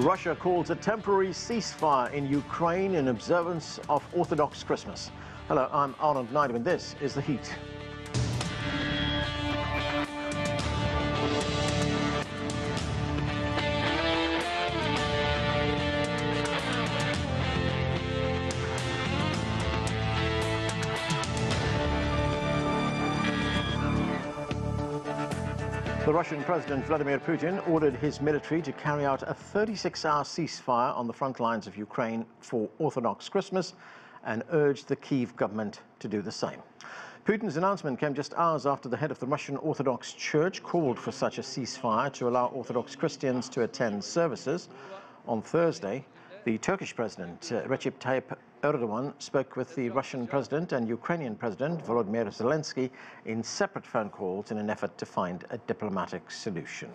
Russia calls a temporary ceasefire in Ukraine in observance of Orthodox Christmas. Hello, I'm Anand Naidu, and this is The Heat. Russian President Vladimir Putin ordered his military to carry out a 36 hour ceasefire on the front lines of Ukraine for Orthodox Christmas and urged the Kiev government to do the same. Putin's announcement came just hours after the head of the Russian Orthodox Church called for such a ceasefire to allow Orthodox Christians to attend services. On Thursday, the Turkish President uh, Recep Tayyip Erdogan spoke with the Russian President and Ukrainian President Volodymyr Zelensky in separate phone calls in an effort to find a diplomatic solution.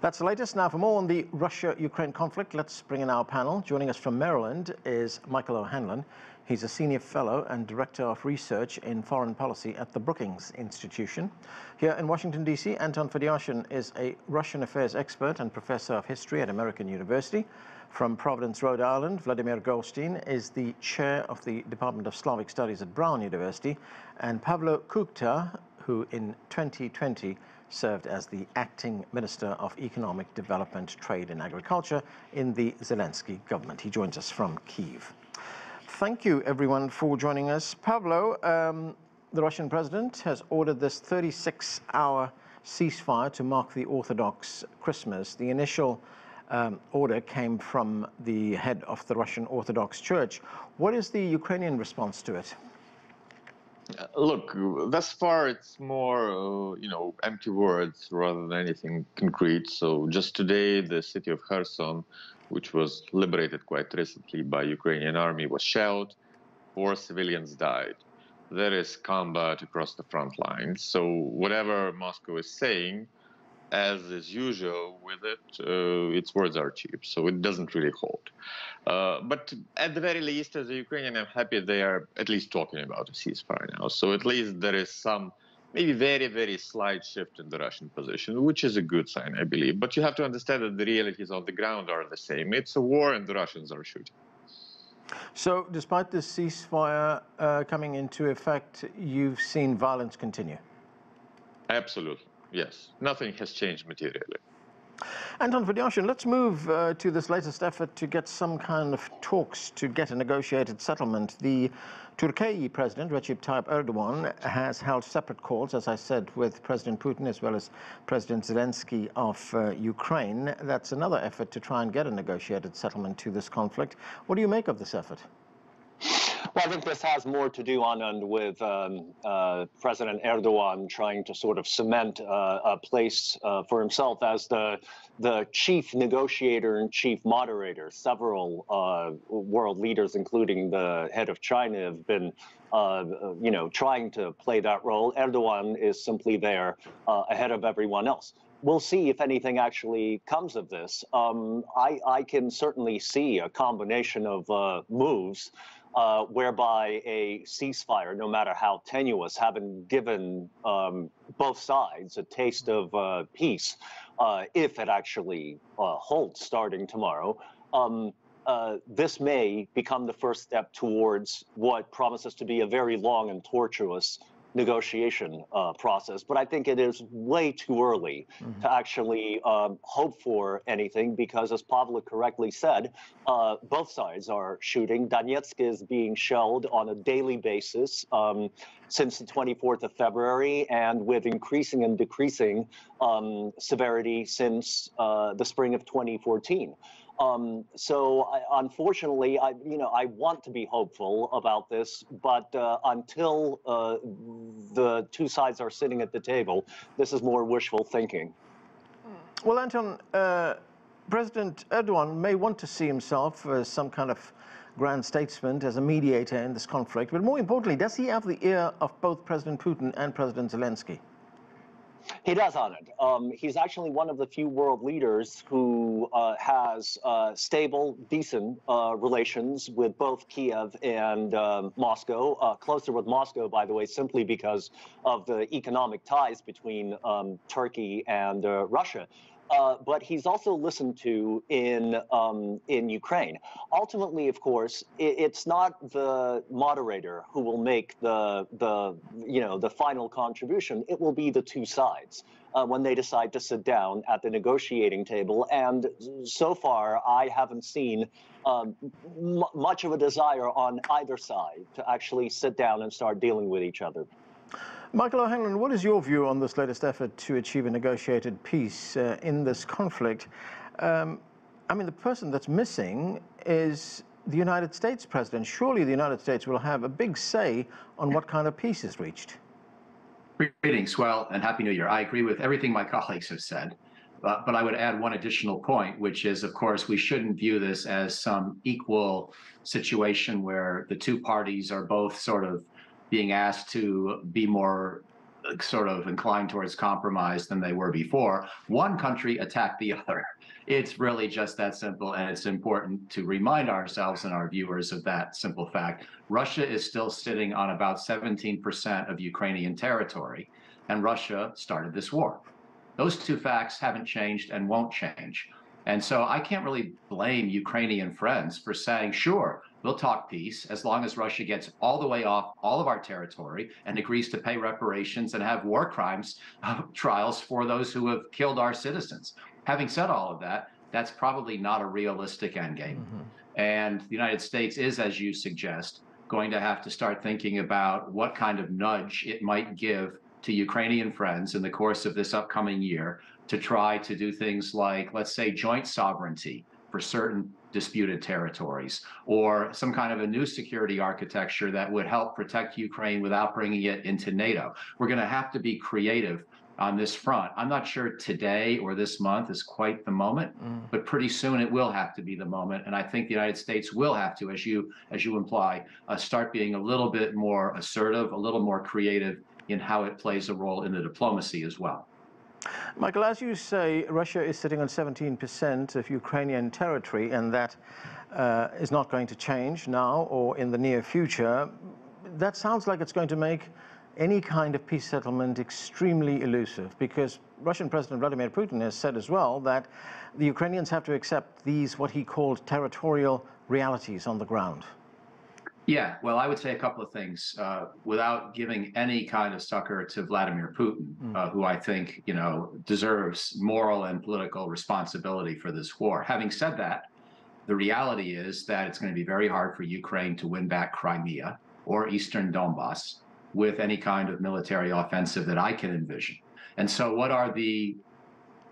That's the latest. Now, for more on the Russia-Ukraine conflict, let's bring in our panel. Joining us from Maryland is Michael O'Hanlon. He's a senior fellow and director of research in foreign policy at the Brookings Institution. Here in Washington, D.C., Anton Fedyashin is a Russian affairs expert and professor of history at American University. From Providence, Rhode Island, Vladimir Golstein is the chair of the Department of Slavic Studies at Brown University, and Pavlo Kukhta, who in 2020 served as the acting Minister of Economic Development, Trade and Agriculture in the Zelensky government. He joins us from Kiev. Thank you, everyone, for joining us. Pavlo, um, the Russian president has ordered this 36 hour ceasefire to mark the Orthodox Christmas. The initial um, order came from the head of the Russian Orthodox Church. What is the Ukrainian response to it? Uh, look, thus far it's more, uh, you know, empty words rather than anything concrete. So just today, the city of Kherson, which was liberated quite recently by Ukrainian army, was shelled. Four civilians died. There is combat across the front lines. So whatever Moscow is saying, as is usual with it, uh, its words are cheap, so it doesn't really hold. Uh, but at the very least, as a Ukrainian, I'm happy they are at least talking about a ceasefire now. So at least there is some maybe very, very slight shift in the Russian position, which is a good sign, I believe. But you have to understand that the realities on the ground are the same. It's a war, and the Russians are shooting. So, despite the ceasefire uh, coming into effect, you've seen violence continue? Absolutely. Yes, nothing has changed materially. Anton Fedyashin, let's move uh, to this latest effort to get some kind of talks to get a negotiated settlement. The Turkey president, Recep Tayyip Erdogan, has held separate calls, as I said, with President Putin as well as President Zelensky of uh, Ukraine. That's another effort to try and get a negotiated settlement to this conflict. What do you make of this effort? Well, I think this has more to do, Anand, with um, uh, President Erdogan trying to sort of cement uh, a place uh, for himself as the the chief negotiator and chief moderator. Several uh, world leaders, including the head of China, have been, uh, you know, trying to play that role. Erdogan is simply there uh, ahead of everyone else we'll see if anything actually comes of this. Um, I, I, can certainly see a combination of uh, moves uh, whereby a ceasefire, no matter how tenuous, having given um, both sides a taste of uh, peace, uh, if it actually uh, holds starting tomorrow, um, uh, this may become the first step towards what promises to be a very long and tortuous negotiation uh, process. But I think it is way too early mm-hmm. to actually um, hope for anything because, as Pavlo correctly said, uh, both sides are shooting. Donetsk is being shelled on a daily basis um, since the 24th of February and with increasing and decreasing um, severity since uh, the spring of 2014. Um, so I, unfortunately, I you know I want to be hopeful about this, but uh, until uh, the two sides are sitting at the table, this is more wishful thinking. Well, Anton, uh, President Erdogan may want to see himself as some kind of grand statesman, as a mediator in this conflict, but more importantly, does he have the ear of both President Putin and President Zelensky? He does, Anand. Um, he's actually one of the few world leaders who uh, has uh, stable, decent uh, relations with both Kiev and um, Moscow. Uh, closer with Moscow, by the way, simply because of the economic ties between um, Turkey and uh, Russia. Uh, but he's also listened to in um, in Ukraine. Ultimately, of course, it, it's not the moderator who will make the the you know the final contribution. It will be the two sides uh, when they decide to sit down at the negotiating table. And so far, I haven't seen um, much of a desire on either side to actually sit down and start dealing with each other. Michael O'Hanlon, what is your view on this latest effort to achieve a negotiated peace uh, in this conflict? Um, I mean, the person that's missing is the United States president. Surely the United States will have a big say on what kind of peace is reached. Greetings, well, and Happy New Year. I agree with everything my colleagues have said, but, but I would add one additional point, which is, of course, we shouldn't view this as some equal situation where the two parties are both sort of being asked to be more sort of inclined towards compromise than they were before. One country attacked the other. It's really just that simple, and it's important to remind ourselves and our viewers of that simple fact. Russia is still sitting on about 17% of Ukrainian territory, and Russia started this war. Those two facts haven't changed and won't change. And so I can't really blame Ukrainian friends for saying, sure, we'll talk peace as long as Russia gets all the way off all of our territory and agrees to pay reparations and have war crimes uh, trials for those who have killed our citizens. Having said all of that, that's probably not a realistic endgame. Mm-hmm. And the United States is, as you suggest, going to have to start thinking about what kind of nudge it might give to Ukrainian friends in the course of this upcoming year to try to do things like, let's say, joint sovereignty for certain disputed territories, or some kind of a new security architecture that would help protect Ukraine without bringing it into NATO. We're going to have to be creative on this front. I'm not sure today or this month is quite the moment, mm. but pretty soon it will have to be the moment. And I think the United States will have to, as you as you imply, uh, start being a little bit more assertive, a little more creative in how it plays a role in the diplomacy as well. Michael, as you say, Russia is sitting on 17% of Ukrainian territory, and that uh, is not going to change now or in the near future. That sounds like it's going to make any kind of peace settlement extremely elusive because Russian President Vladimir Putin has said as well that the Ukrainians have to accept these, what he called territorial realities on the ground. Yeah, well, I would say a couple of things uh, without giving any kind of succor to Vladimir Putin, mm. uh, who I think you know deserves moral and political responsibility for this war. Having said that, the reality is that it's going to be very hard for Ukraine to win back Crimea or Eastern Donbass with any kind of military offensive that I can envision. And so, what are the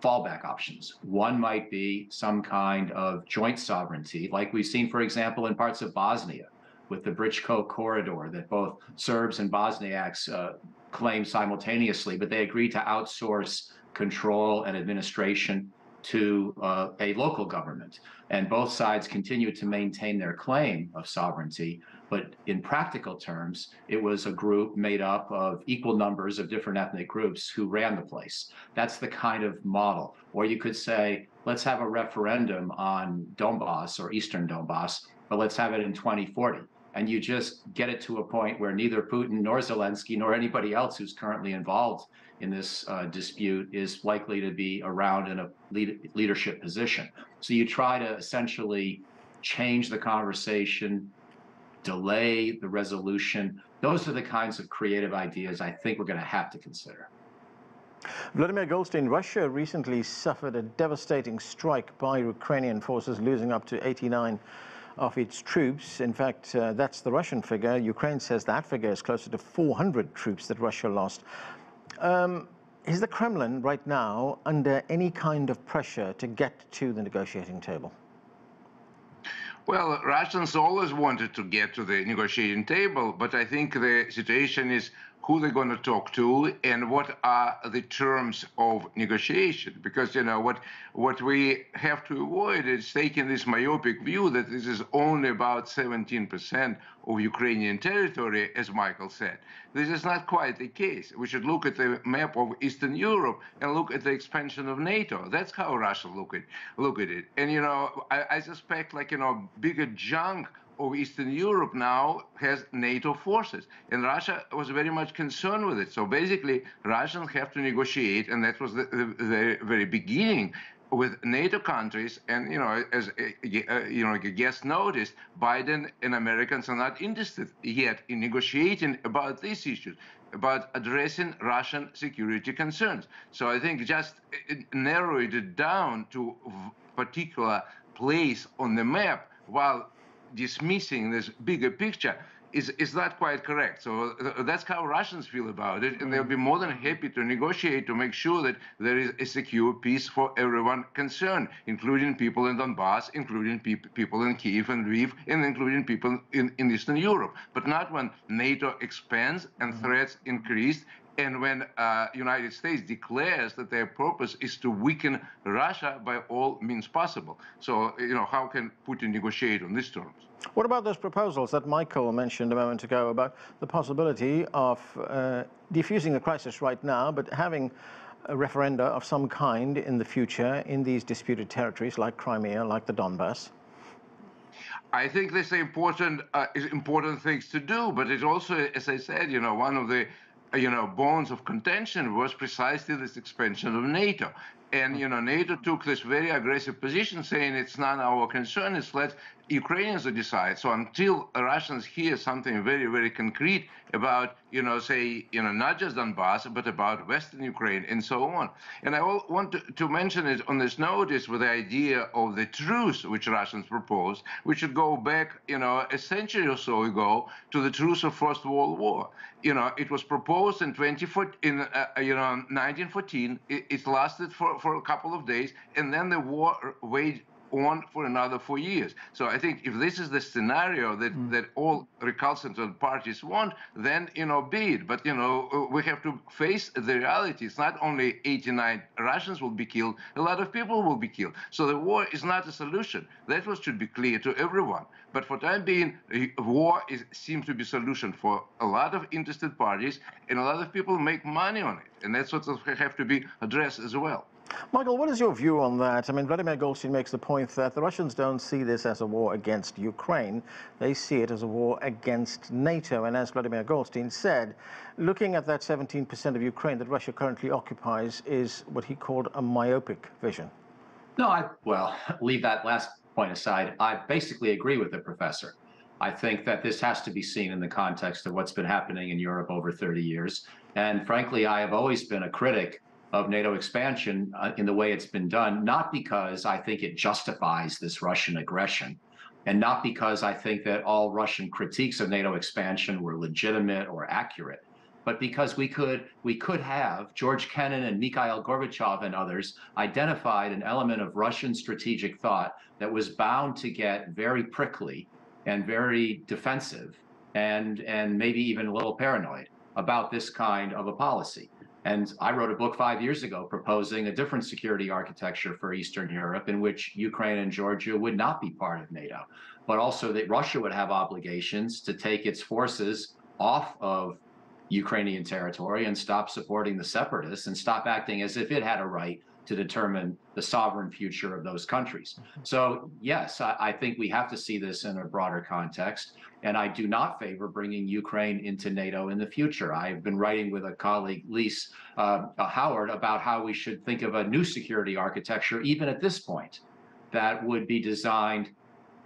fallback options? One might be some kind of joint sovereignty, like we've seen, for example, in parts of Bosnia with the Brčko corridor that both Serbs and Bosniaks uh, claim simultaneously, but they agreed to outsource control and administration to uh, a local government. And both sides continue to maintain their claim of sovereignty. But in practical terms, it was a group made up of equal numbers of different ethnic groups who ran the place. That's the kind of model. Or you could say, let's have a referendum on Donbass or Eastern Donbass, but let's have it in 2040 and you just get it to a point where neither Putin nor Zelensky nor anybody else who's currently involved in this uh, dispute is likely to be around in a lead leadership position. So you try to essentially change the conversation, delay the resolution. Those are the kinds of creative ideas I think we're going to have to consider. Vladimir Golstein, Russia recently suffered a devastating strike by Ukrainian forces, losing up to 89 of its troops. In fact, uh, that's the Russian figure. Ukraine says that figure is closer to 400 troops that Russia lost. Um, is the Kremlin right now under any kind of pressure to get to the negotiating table? Well, Russians always wanted to get to the negotiating table, but I think the situation is who they're going to talk to and what are the terms of negotiation? Because you know what what we have to avoid is taking this myopic view that this is only about 17% of Ukrainian territory as Michael said. This is not quite the case. We should look at the map of Eastern Europe and look at the expansion of NATO. That's how Russia look at look at it. And you know I, I suspect like you know bigger junk of Eastern Europe now has NATO forces, and Russia was very much concerned with it. So basically, Russians have to negotiate, and that was the, the, the very beginning with NATO countries, and you know, as uh, you know, guest noticed, Biden and Americans are not interested yet in negotiating about these issues, about addressing Russian security concerns. So I think just narrowing it down to particular place on the map while dismissing this bigger picture is, is not quite correct. So uh, that's how Russians feel about it, and they'll be more than happy to negotiate to make sure that there is a secure peace for everyone concerned, including people in Donbass, including pe people in Kiev and Lviv, and including people in, in Eastern Europe. But not when NATO expands and threats increase and when uh, United States declares that their purpose is to weaken Russia by all means possible. So, you know, how can Putin negotiate on these terms? What about those proposals that Michael mentioned a moment ago about the possibility of uh, defusing the crisis right now, but having a referenda of some kind in the future in these disputed territories like Crimea, like the Donbass? I think are important, uh, important things to do, but it's also, as I said, you know, one of the you know, bones of contention was precisely this expansion of NATO. And, you know, NATO took this very aggressive position saying it's not our concern, it's let Ukrainians decide. So until Russians hear something very, very concrete about, you know, say, you know, not just Donbass, but about Western Ukraine and so on. And I want to, to mention it on this notice with the idea of the truce which Russians proposed, which should go back, you know, a century or so ago to the truce of First World War. You know, it was proposed in 2014, in, uh, you know, 1914. It, it lasted for, for a couple of days, and then the war waged on for another four years. So I think if this is the scenario that, mm. that all recalcitrant parties want, then, you know, be it. But, you know, we have to face the reality. It's not only 89 Russians will be killed, a lot of people will be killed. So the war is not a solution. That was should be clear to everyone. But for time being, war is, seems to be a solution for a lot of interested parties, and a lot of people make money on it. And that's what have to be addressed as well. Michael, what is your view on that? I mean, Vladimir Golstein makes the point that the Russians don't see this as a war against Ukraine. They see it as a war against NATO. And as Vladimir Golstein said, looking at that 17% of Ukraine that Russia currently occupies is what he called a myopic vision. No, I, well, leave that last point aside. I basically agree with the professor. I think that this has to be seen in the context of what's been happening in Europe over 30 years. And frankly, I have always been a critic of NATO expansion uh, in the way it's been done, not because I think it justifies this Russian aggression, and not because I think that all Russian critiques of NATO expansion were legitimate or accurate, but because we could we could have George Kennan and Mikhail Gorbachev and others identified an element of Russian strategic thought that was bound to get very prickly and very defensive and and maybe even a little paranoid about this kind of a policy. And I wrote a book five years ago proposing a different security architecture for Eastern Europe in which Ukraine and Georgia would not be part of NATO, but also that Russia would have obligations to take its forces off of Ukrainian territory and stop supporting the separatists and stop acting as if it had a right to determine the sovereign future of those countries. Mm-hmm. So, yes, I, I, think we have to see this in a broader context. And I do not favor bringing Ukraine into NATO in the future. I've been writing with a colleague, Lise uh, Howard, about how we should think of a new security architecture, even at this point, that would be designed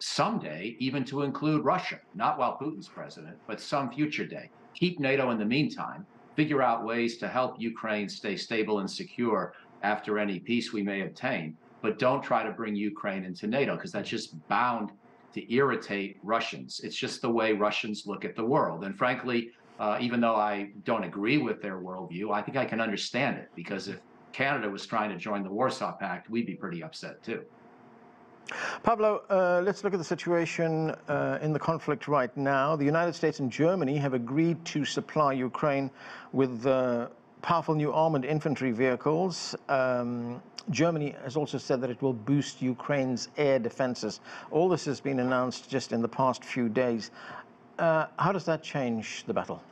someday even to include Russia, not while Putin's president, but some future day. Keep NATO in the meantime, figure out ways to help Ukraine stay stable and secure after any peace we may obtain. But don't try to bring Ukraine into NATO because that's just bound to irritate Russians. It's just the way Russians look at the world. And frankly, uh, even though I don't agree with their worldview, I think I can understand it because if Canada was trying to join the Warsaw Pact, we'd be pretty upset too. Pavlo, uh, let's look at the situation uh, in the conflict right now. The United States and Germany have agreed to supply Ukraine with uh, powerful new armored infantry vehicles. Um, Germany has also said that it will boost Ukraine's air defenses. All this has been announced just in the past few days. Uh, how does that change the battle?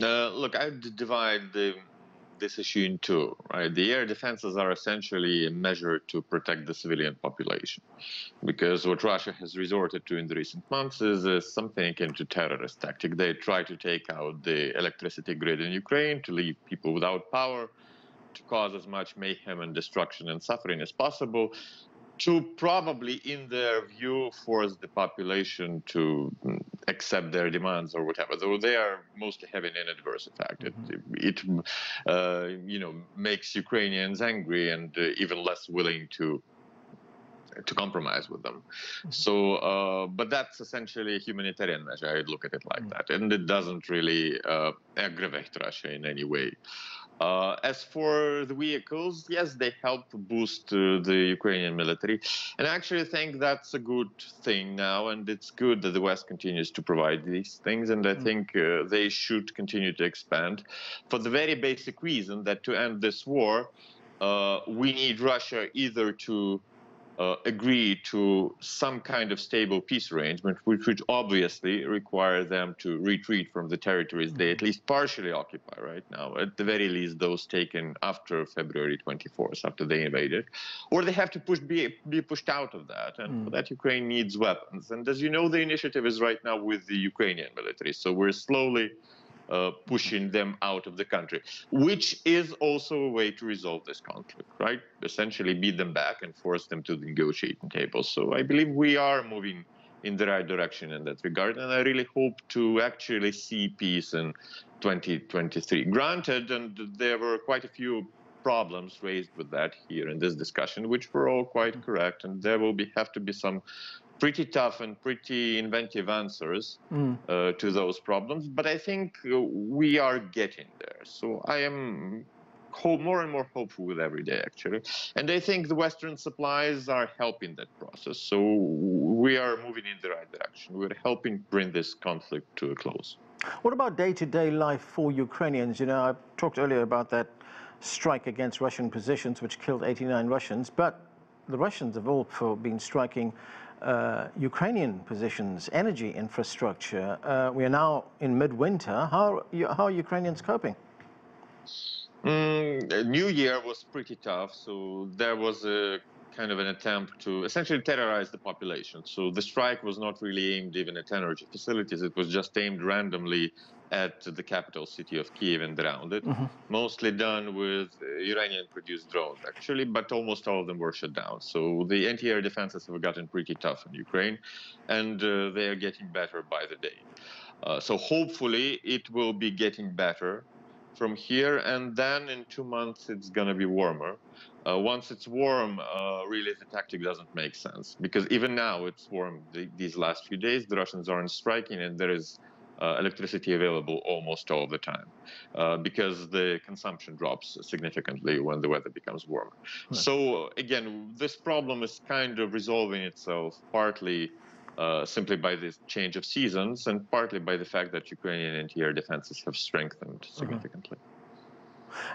Uh, look, I divide the this issue in two, right? The air defenses are essentially a measure to protect the civilian population, because what Russia has resorted to in the recent months is uh, something akin to terrorist tactic. They try to take out the electricity grid in Ukraine, to leave people without power, to cause as much mayhem and destruction and suffering as possible, to probably, in their view, force the population to accept their demands or whatever. Though they are mostly having an adverse effect. Mm-hmm. It, it uh, you know, makes Ukrainians angry and uh, even less willing to to compromise with them. Mm-hmm. So, uh, but that's essentially a humanitarian measure. I'd look at it like mm-hmm. that, and it doesn't really uh, aggravate Russia in any way. Uh, as for the vehicles, yes, they help boost uh, the Ukrainian military. And I actually think that's a good thing now. And it's good that the West continues to provide these things. And I mm. think uh, they should continue to expand for the very basic reason that to end this war, uh, we need Russia either to uh, agree to some kind of stable peace arrangement, which would obviously require them to retreat from the territories they at least partially occupy right now, at the very least those taken after February 24th, after they invaded, or they have to push be, be pushed out of that. And mm. for that, Ukraine needs weapons. And as you know, the initiative is right now with the Ukrainian military. So we're slowly uh, pushing them out of the country, which is also a way to resolve this conflict, right? Essentially, beat them back and force them to the negotiating table. So I believe we are moving in the right direction in that regard, and I really hope to actually see peace in 2023. Granted, and there were quite a few problems raised with that here in this discussion, which were all quite correct, and there will be have to be some pretty tough and pretty inventive answers mm. uh, to those problems. But I think uh, we are getting there. So I am more and more hopeful with every day, actually. And I think the Western supplies are helping that process. So we are moving in the right direction. We're helping bring this conflict to a close. What about day to day life for Ukrainians? You know, I talked earlier about that strike against Russian positions, which killed 89 Russians, but the Russians have also been striking uh, Ukrainian positions, energy infrastructure. Uh, we are now in midwinter. How, how are Ukrainians coping? Mm, New Year was pretty tough, so there was a kind of an attempt to essentially terrorize the population. So the strike was not really aimed even at energy facilities; it was just aimed randomly at the capital city of Kiev and around it, mm-hmm. mostly done with Iranian produced drones, actually, but almost all of them were shut down. So the anti air defenses have gotten pretty tough in Ukraine, and uh, they are getting better by the day. Uh, so hopefully it will be getting better from here, and then in two months it's going to be warmer. Uh, once it's warm, uh, really the tactic doesn't make sense because even now it's warm the, these last few days. The Russians aren't striking, and there is uh, electricity available almost all the time uh, because the consumption drops significantly when the weather becomes warmer. Right. So again, this problem is kind of resolving itself partly uh, simply by this change of seasons and partly by the fact that Ukrainian anti-air defenses have strengthened uh-huh. significantly.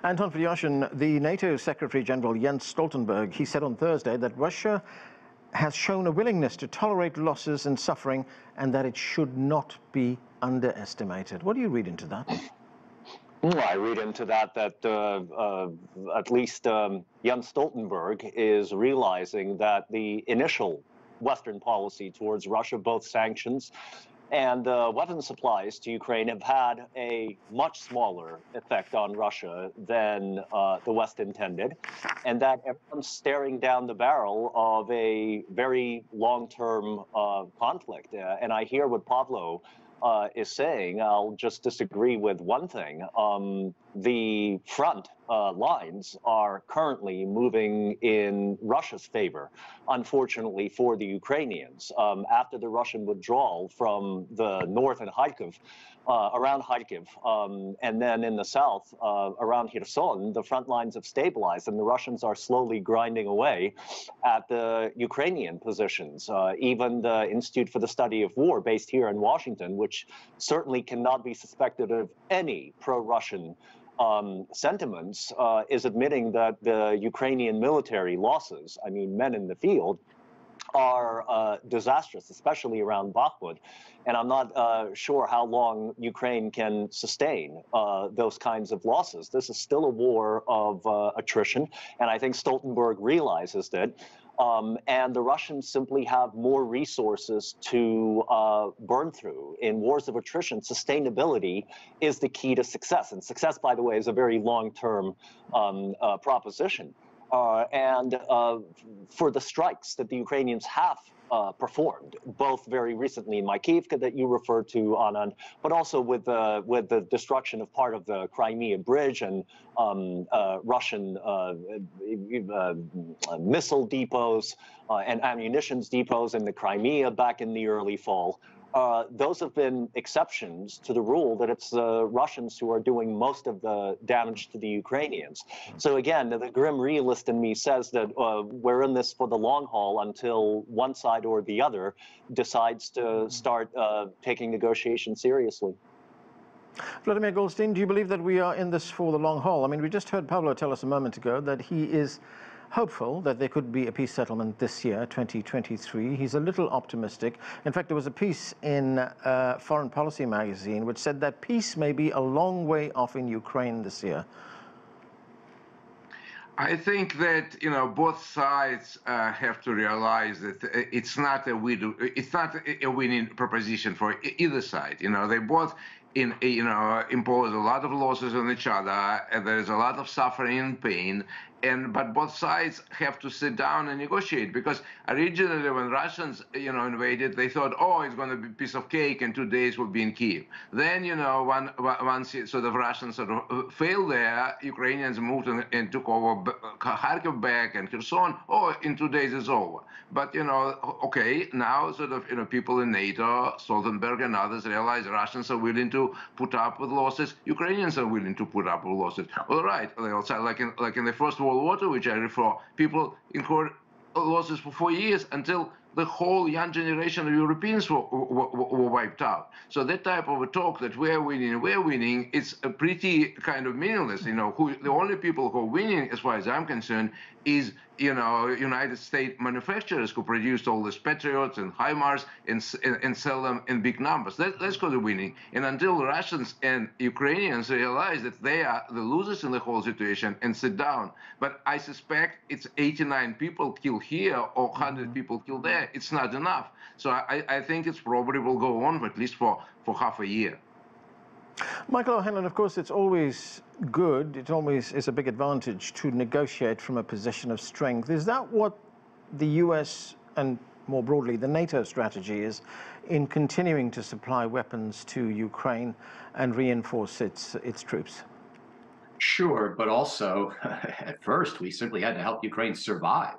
Anton Fedyashin, the NATO Secretary General Jens Stoltenberg, he said on Thursday that Russia has shown a willingness to tolerate losses and suffering and that it should not be underestimated. What do you read into that? Well, I read into that that uh, uh, at least um, Jens Stoltenberg is realizing that the initial Western policy towards Russia, both sanctions and the weapon supplies to Ukraine have had a much smaller effect on Russia than uh, the West intended, and that everyone's staring down the barrel of a very long term uh, conflict. Uh, and I hear what Pavlo uh, is saying. I'll just disagree with one thing. Um, the front uh, lines are currently moving in Russia's favor, unfortunately for the Ukrainians. Um, after the Russian withdrawal from the north and Kharkiv, uh, around Kharkiv, um, and then in the south, uh, around Kherson, the front lines have stabilized, and the Russians are slowly grinding away at the Ukrainian positions. Uh, even the Institute for the Study of War, based here in Washington, which certainly cannot be suspected of any pro Russian um, sentiments, uh, is admitting that the Ukrainian military losses, I mean, men in the field, are uh, disastrous, especially around Bakhmut. And I'm not uh, sure how long Ukraine can sustain uh, those kinds of losses. This is still a war of uh, attrition, and I think Stoltenberg realizes that. Um, and the Russians simply have more resources to uh, burn through. In wars of attrition, sustainability is the key to success. And success, by the way, is a very long term um, uh, proposition. Uh, and uh, for the strikes that the Ukrainians have uh, performed, both very recently in Makiivka that you referred to, Anand, but also with the with the destruction of part of the Crimea bridge and um, uh, Russian uh, uh missile depots uh, and ammunitions depots in the Crimea back in the early fall. Uh, those have been exceptions to the rule that it's the Russians who are doing most of the damage to the Ukrainians. So again, the grim realist in me says that uh, we're in this for the long haul until one side or the other decides to start uh, taking negotiations seriously. Vladimir Golstein, do you believe that we are in this for the long haul? I mean, we just heard Pavlo tell us a moment ago that he is hopeful that there could be a peace settlement this year, 2023. He's a little optimistic. In fact, there was a piece in uh, Foreign Policy magazine which said that peace may be a long way off in Ukraine this year. I think that you know both sides uh, have to realize that it's not a win, it's not a winning proposition for either side. You know, they both in, you know impose a lot of losses on each other, and there is a lot of suffering and pain and but both sides have to sit down and negotiate because originally when Russians you know invaded they thought oh it's going to be a piece of cake and two days will be in Kiev then you know one, once sort of Russians sort of uh, failed there Ukrainians moved and, and took over Kharkiv back and Kherson. Oh in two days it's over. But you know okay now sort of you know people in NATO Stoltenberg and others realize Russians are willing to put up with losses Ukrainians are willing to put up with losses all right like in like in the first world water, which I refer, people incurred losses for four years until the whole young generation of Europeans were, were, were, wiped out. So that type of a talk that we're winning, we're winning, it's a pretty kind of meaningless. You know, who the only people who are winning, as far as I'm concerned, is you know United States manufacturers who produced all these Patriots and HIMARS and, and, and sell them in big numbers. That, that's called winning. And until Russians and Ukrainians realize that they are the losers in the whole situation and sit down. But I suspect it's 89 people killed here or 100 mm-hmm. people killed there. It's not enough. So I, I think it's probably will go on for at least for, for half a year. Michael O'Hanlon, of course, it's always good, it always is a big advantage to negotiate from a position of strength. Is that what the US and more broadly the NATO strategy is in continuing to supply weapons to Ukraine and reinforce its, its troops? Sure, but also at first we simply had to help Ukraine survive.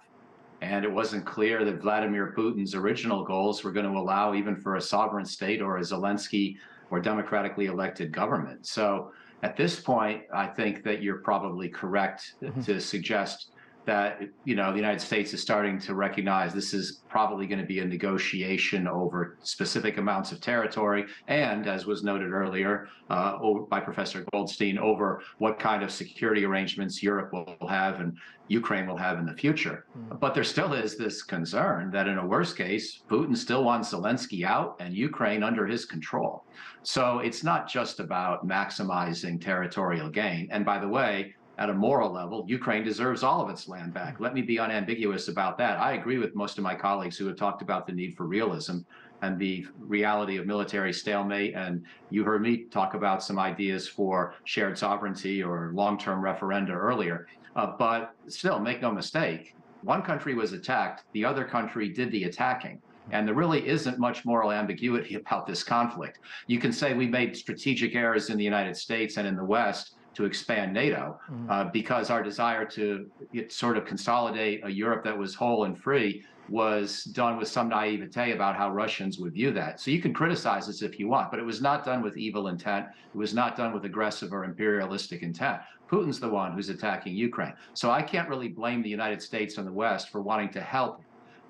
And it wasn't clear that Vladimir Putin's original goals were going to allow even for a sovereign state or a Zelensky or democratically elected government. So at this point, I think that you're probably correct mm-hmm. to suggest that you know the United States is starting to recognize this is probably going to be a negotiation over specific amounts of territory, and as was noted earlier uh, by Professor Golstein, over what kind of security arrangements Europe will have and Ukraine will have in the future. Mm. But there still is this concern that in a worst case, Putin still wants Zelensky out and Ukraine under his control. So it's not just about maximizing territorial gain. And by the way, at a moral level, Ukraine deserves all of its land back. Let me be unambiguous about that. I agree with most of my colleagues who have talked about the need for realism and the reality of military stalemate. And you heard me talk about some ideas for shared sovereignty or long term referenda earlier. Uh, but still, make no mistake, one country was attacked, the other country did the attacking. And there really isn't much moral ambiguity about this conflict. You can say we made strategic errors in the United States and in the West to expand NATO mm. uh, because our desire to sort of consolidate a Europe that was whole and free was done with some naivete about how Russians would view that. So you can criticize this if you want, but it was not done with evil intent. It was not done with aggressive or imperialistic intent. Putin's the one who's attacking Ukraine. So I can't really blame the United States and the West for wanting to help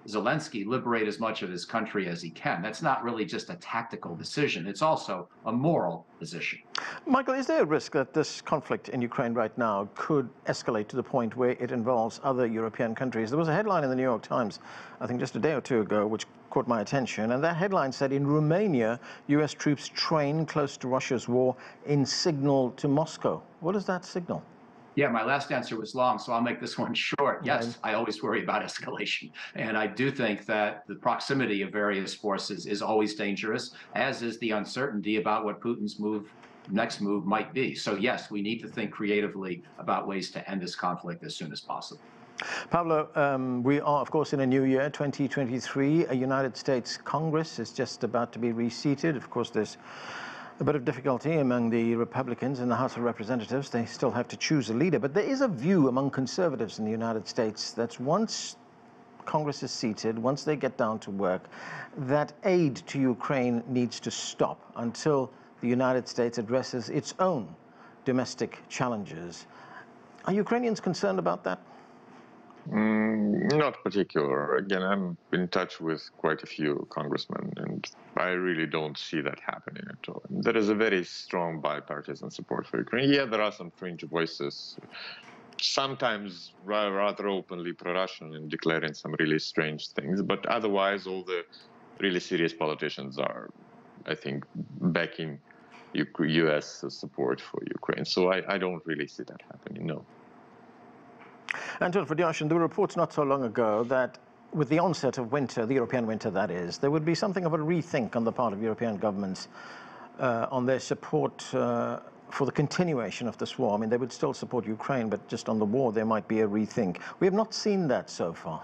Zelensky liberate as much of his country as he can. That's not really just a tactical decision, it's also a moral position. Michael, is there a risk that this conflict in Ukraine right now could escalate to the point where it involves other European countries? There was a headline in the New York Times, I think just a day or two ago, which caught my attention, and that headline said in Romania, US troops train close to Russia's war in signal to Moscow. What does that signal? Yeah, my last answer was long, so I'll make this one short. Yes. I always worry about escalation. And I do think that the proximity of various forces is always dangerous, as is the uncertainty about what Putin's move next move might be. So yes, we need to think creatively about ways to end this conflict as soon as possible. Pavlo, um, we are, of course, in a new year, 2023. A United States Congress is just about to be reseated. Of course, there's a bit of difficulty among the Republicans in the House of Representatives. They still have to choose a leader. But there is a view among conservatives in the United States that once Congress is seated, once they get down to work, that aid to Ukraine needs to stop until the United States addresses its own domestic challenges. Are Ukrainians concerned about that? Mm, not particular. Again, I'm in touch with quite a few congressmen, and I really don't see that happening at all. There is a very strong bipartisan support for Ukraine. Yeah, there are some fringe voices, sometimes rather openly pro-Russian and declaring some really strange things, but otherwise, all the really serious politicians are, I think, backing U.S. support for Ukraine. So I, I don't really see that happening. No. Anton Fedyashin, there were reports not so long ago that with the onset of winter, the European winter that is, there would be something of a rethink on the part of European governments uh, on their support uh, for the continuation of this war. I mean, they would still support Ukraine, but just on the war, there might be a rethink. We have not seen that so far.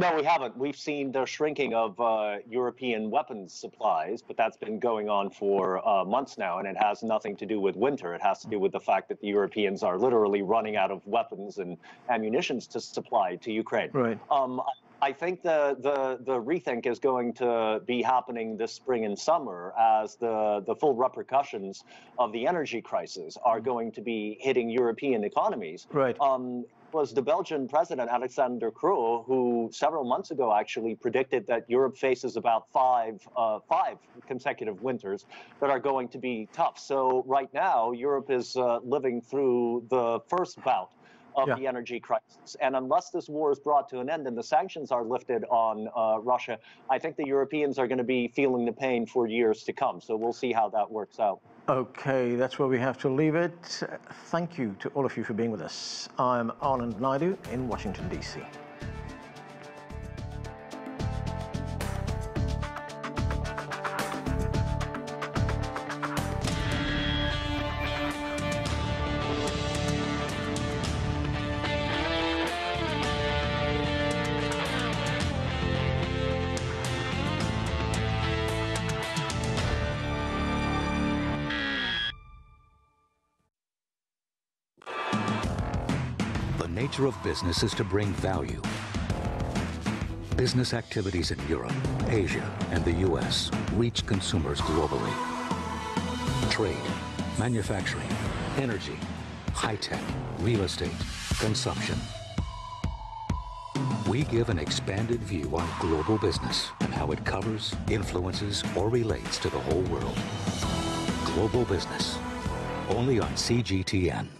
No, we haven't. We've seen the shrinking of uh, European weapons supplies, but that's been going on for uh, months now, and it has nothing to do with winter. It has to do with the fact that the Europeans are literally running out of weapons and ammunitions to supply to Ukraine. Right. Um, I think the, the, the rethink is going to be happening this spring and summer as the, the full repercussions of the energy crisis are going to be hitting European economies. Right. Um, was the Belgian president, Alexander Kroo, who several months ago actually predicted that Europe faces about five, uh, five consecutive winters that are going to be tough. So right now, Europe is uh, living through the first bout of Yeah. the energy crisis. And unless this war is brought to an end and the sanctions are lifted on uh, Russia, I think the Europeans are going to be feeling the pain for years to come. So we'll see how that works out. Okay, that's where we have to leave it. Thank you to all of you for being with us. I'm Anand Naidu in Washington, D.C. nature of business is to bring value. Business activities in Europe, Asia, and the U.S. reach consumers globally. Trade, manufacturing, energy, high-tech, real estate, consumption. We give an expanded view on global business and how it covers, influences, or relates to the whole world. Global business, only on CGTN.